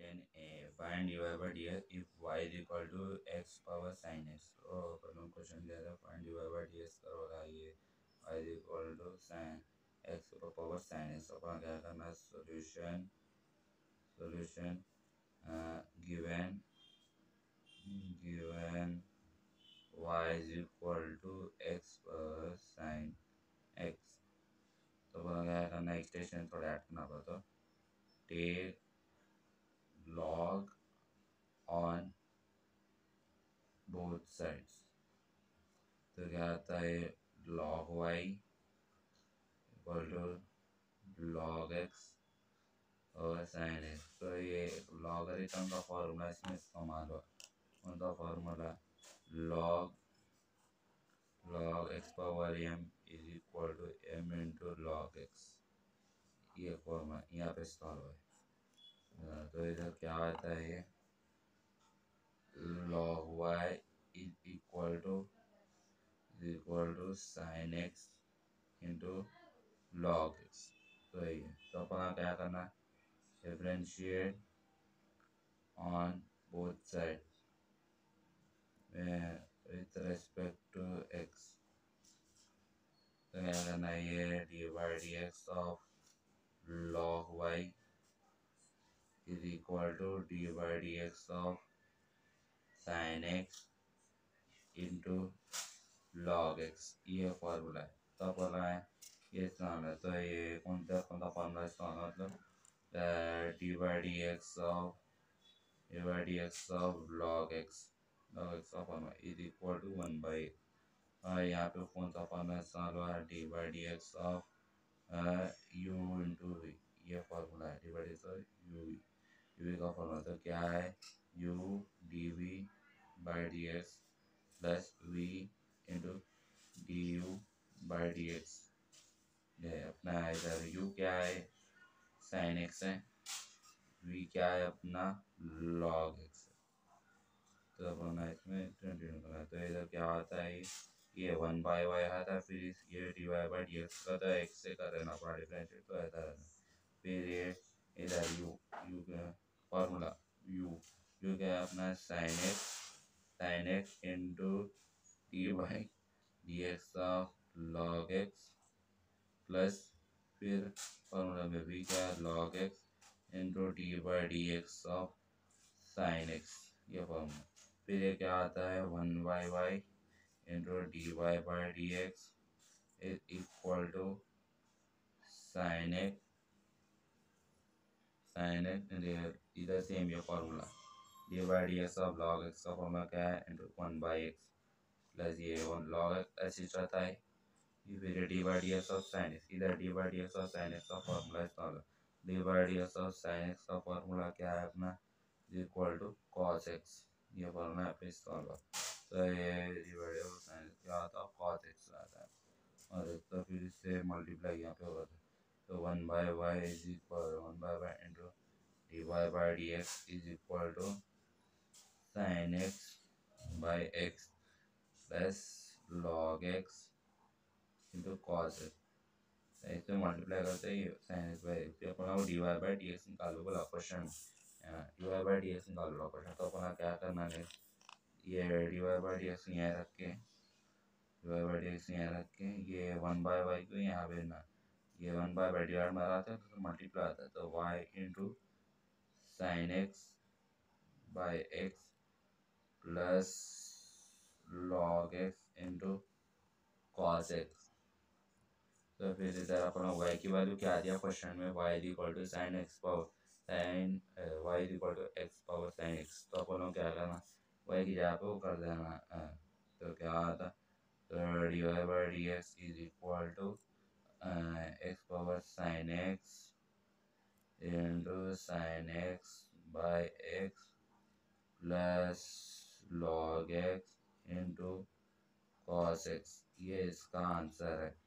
D Y by D X if Y is equal to X power sine X तो प्रथम question दिया था by D X करो ये Y is equal to sine X power sine X अपन क्या करना solution solution given given y is equal to x plus sin x. तो क्या करना एक्सटेंशन थोड़ा ऐड करना पड़ता take log on both sides. तो क्या आता है? log y equal to log x और sin x. तो ये लॉगरिथम का फॉर्मूला इसमें इस्तेमाल हुआ। उनका formula log log x power m is equal to m into log x. ये फॉर्मूला यहाँ पे इस्तेमाल हुआ है। हाँ, तो इधर क्या आता है? Log y is equal to equal to sine X into log X. तो यही है तो अपना क्या करना differentiate on both side with respect to X तो क्या करना ये D Y D X of log Y is equal to d by dx of sin X into log x. ये फार्मूला है। तो बोला है, ये इस्तेमाल है। तो ये कौन सा कौन सा फार्मूला इस्तेमाल मतलब? D by D X of D by D X of log X log X का formula is equal to one by यहाँ पे कौन सा फार्मूला इस्तेमाल हुआ है D by D X of U into ये फार्मूला है। D by D X of U U का फॉर्मूला तो क्या है? U D V by D X plus V into D U by D X अपना इधर। यू क्या है? साइन एक्स है। वी क्या है? अपना लॉग एक्स तो अपना इसमें ट्वेंटी निकलना तो इधर क्या आता है? ये वन बाई वाई आता है, फिर ये D Y by D X का तो एक्स से कर लेना पड़ा डिफरेंशिएट तो ऐसा फिर ये इधर यू क्या फार्मूला यू जो क्या है अपना sine X sine X into D Y D X of log X plus फिर फॉर्मूला में भी क्या log X into D by D X of sine X ये फार्मूला फिर ये क्या आता है? One Y Y into D Y by D X is equal to sine X sine X इधर सेम ये formula D by D X of log X का formula क्या है? Into one by X plus ये one log X ऐसे रहता है। फिर D by D X of sine X इधर D by D X of sine X का फॉर्मूला इस्तेमाल D by D X of sine X का फॉर्मूला क्या है अपना? इक्वल टू कॉस एक्स ये फॉर्मूला यहाँ पे हुआ तो ये D by D of sine X क्या आता है कॉस एक्स आता है। और तो फिर इससे मल्टीप्लाई यहाँ पे होगा। तो one by Y is equal to one by into dy by dx is equal to sin X by X plus log X into cos x. इसमें मल्टीप्लाई करते ही साइन एक्स बाई एक्स अपना वो D Y by D X निकालो बोला question D Y by D X निकालो बोला question तो अपना क्या करना है? ये D Y by D X यहाँ रख के D Y by D X यहाँ रख के, ये वन बाई वाई को यहाँ पे ना ये वन बाई बाई डिवाइड में आता है तो मल्टीप्लाई आता है। तो Y into sine X by X plus log X into cos X तो फिर इधर अपना वाई की वैल्यू क्या आ दिया? क्वेश्चन में y equal to sine x power sine y equal to x power sine x तो अपन क्या करना? वाई की जगह पे वो कर देना तो क्या आता तो d y by d x is equal to x power sine x into sine x by x plus log x into cos x ये इसका आंसर है।